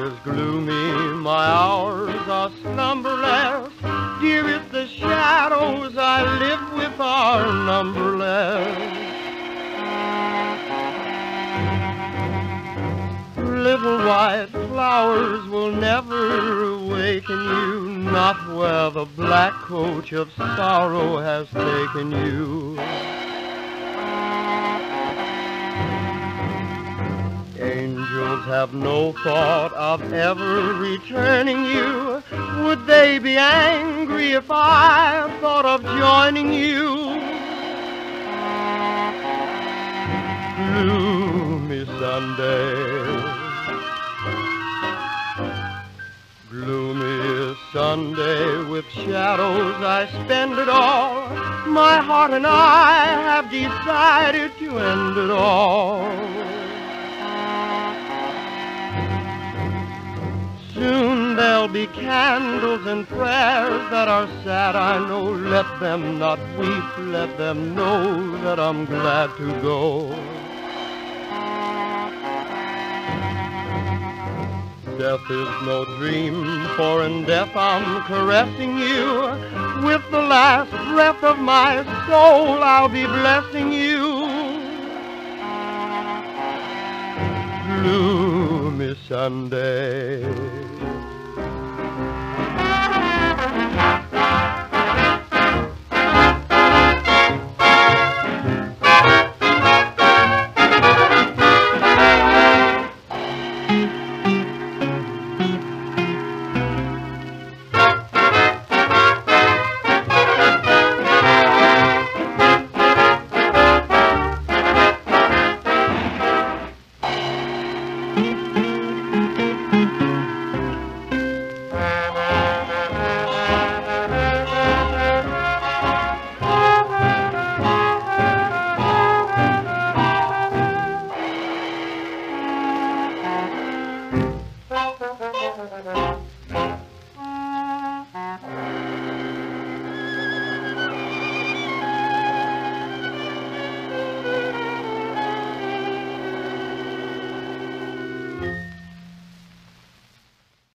Me, my hours are slumberless. Dear, Dearest, the shadows I live with are numberless. Little white flowers will never awaken you, not where the black coach of sorrow has taken you. Angels have no thought of ever returning you. Would they be angry if I thought of joining you? Gloomy Sunday. Gloomy Sunday with shadows I spend it all. My heart and I have decided to end it all. There'll be candles and prayers that are sad, I know. Let them not weep, let them know that I'm glad to go. Death is no dream, for in death I'm caressing you. With the last breath of my soul, I'll be blessing you. Gloomy Sunday. Thank you.